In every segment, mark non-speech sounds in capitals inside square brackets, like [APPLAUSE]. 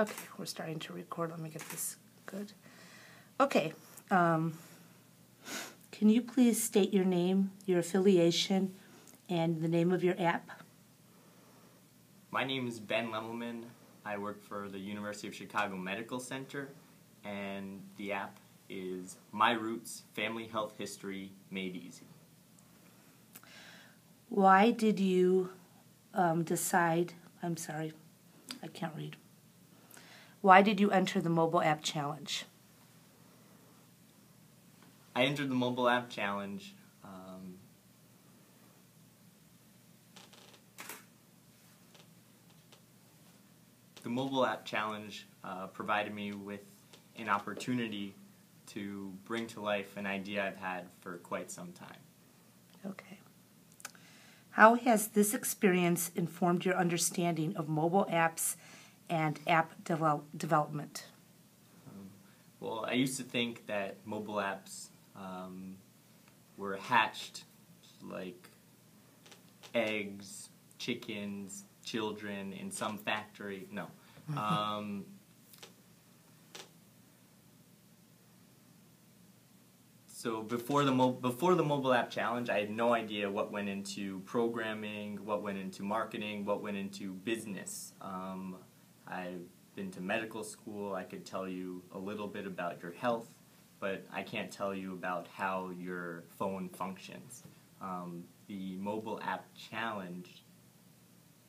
Okay, we're starting to record. Let me get this good. Okay. Um, can you please state your name, your affiliation, and the name of your app? My name is Ben Lemelman. I work for the University of Chicago Medical Center, and the app is My Roots Family Health History Made Easy. Why did you um, decide? I'm sorry, I can't read. Why did you enter the mobile app challenge? I entered the mobile app challenge. Um, the mobile app challenge uh, provided me with an opportunity to bring to life an idea I've had for quite some time. Okay. How has this experience informed your understanding of mobile apps and app devel- development? Um, well, I used to think that mobile apps um, were hatched like eggs, chickens, children in some factory. No. Um, so before the mo- before the mobile app challenge, I had no idea what went into programming, what went into marketing, what went into business. Um, I've been to medical school. I could tell you a little bit about your health, but I can't tell you about how your phone functions. Um, the mobile app challenge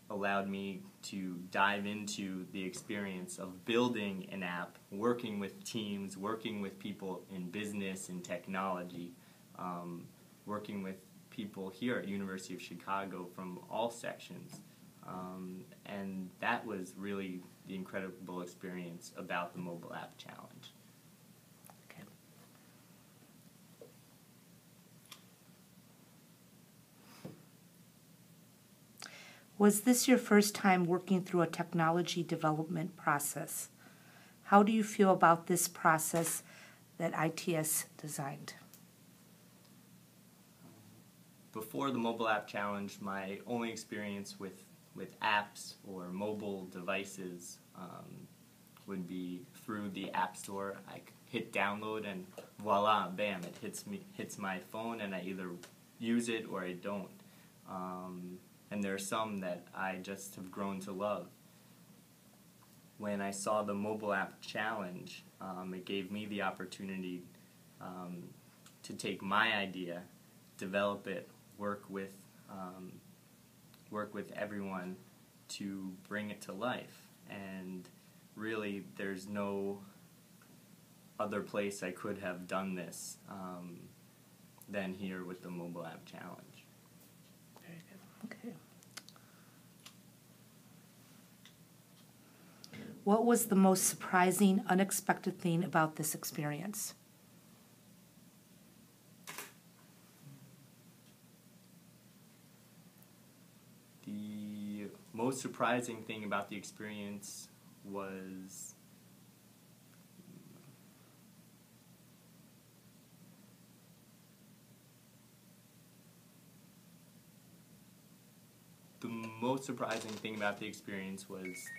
allowed me to dive into the experience of building an app, working with teams, working with people in business and technology, um, working with people here at University of Chicago from all sections. Um, and that was really the incredible experience about the mobile app challenge. Okay. Was this your first time working through a technology development process? How do you feel about this process that ITS designed? Before the mobile app challenge, my only experience with, with apps or mobile devices um, would be through the app store. I hit download and voila, bam, it hits me hits my phone and I either use it or I don't. Um, and there are some that I just have grown to love. When I saw the mobile app challenge, um, it gave me the opportunity um, to take my idea, develop it, work with um, work with everyone to bring it to life. And really, there's no other place I could have done this um, than here with the mobile app challenge. Very good. Okay. What was the most surprising, unexpected thing about this experience? The most surprising thing about the experience was the most surprising thing about the experience was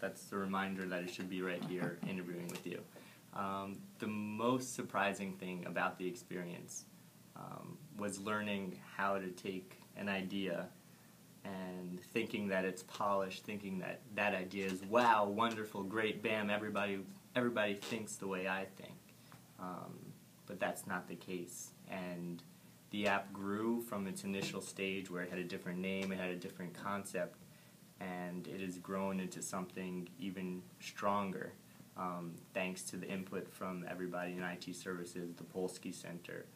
that's the reminder that I should be right here interviewing with you. Um, the most surprising thing about the experience um, was learning how to take an idea and thinking that it's polished, thinking that that idea is wow, wonderful, great, bam, everybody everybody thinks the way I think. Um, but that's not the case. And the app grew from its initial stage where it had a different name, it had a different concept, and it has grown into something even stronger um, thanks to the input from everybody in IT services, the Polsky Center,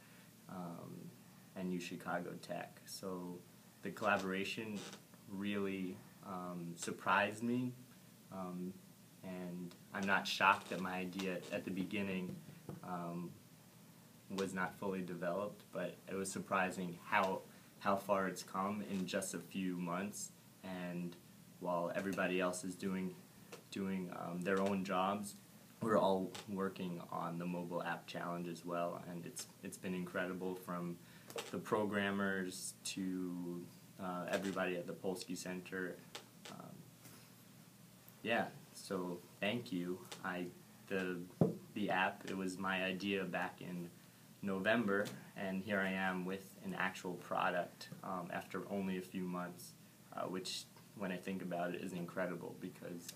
um, and U Chicago Tech. So the collaboration really um, surprised me, um, and I'm not shocked that my idea at the beginning um, was not fully developed, but it was surprising how how far it's come in just a few months, and while everybody else is doing doing um, their own jobs, we're all working on the mobile app challenge as well, and it's it's been incredible from the programmers to uh, everybody at the Polsky Center. Um, Yeah, so thank you. I the the app it was my idea back in November, and here I am with an actual product um, after only a few months, uh, which when I think about it is incredible because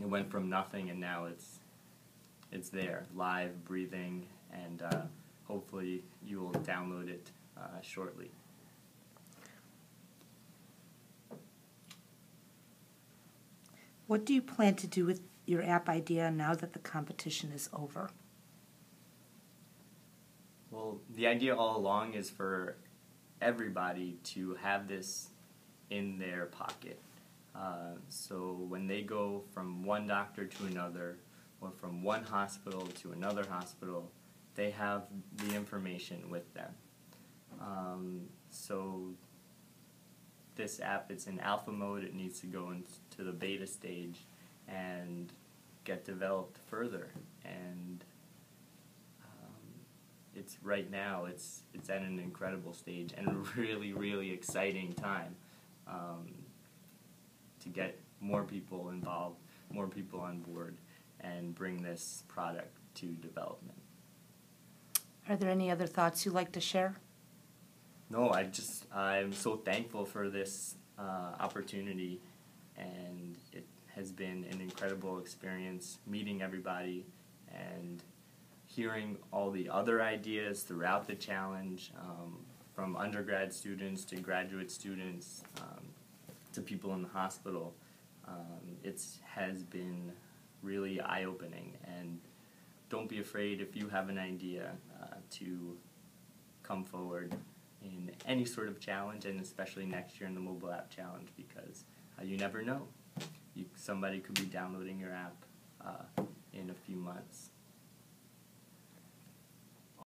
it went from nothing and now it's it's there, live, breathing, and uh, hopefully you will download it uh, shortly. What do you plan to do with your app idea now that the competition is over? Well, the idea all along is for everybody to have this in their pocket. Uh, so when they go from one doctor to another, or from one hospital to another hospital, they have the information with them. Um, so this app, it's in alpha mode. It needs to go into the beta stage and get developed further. And um, it's right now. It's it's at an incredible stage and a [LAUGHS] really really exciting time um, to get more people involved, more people on board, and bring this product to development. Are there any other thoughts you'd like to share? No, I just I'm so thankful for this uh, opportunity, and it has been an incredible experience meeting everybody and hearing all the other ideas throughout the challenge, um, from undergrad students to graduate students um, to people in the hospital. Um, it has been really eye opening, and don't be afraid if you have an idea uh, to come forward in any sort of challenge, and especially next year in the mobile app challenge, because uh, you never know. You, somebody could be downloading your app uh, in a few months.